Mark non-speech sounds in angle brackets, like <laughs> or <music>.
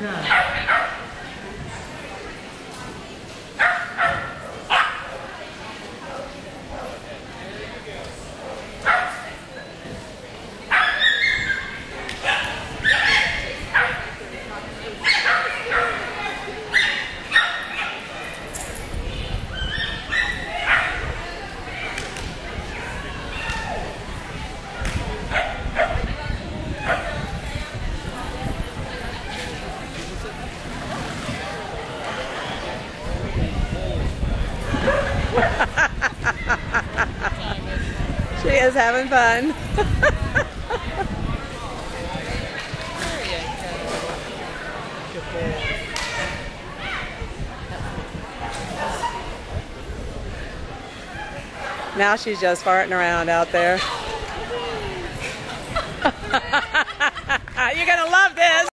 Да. <laughs> She is having fun. <laughs> now she's just farting around out there. <laughs> You're gonna love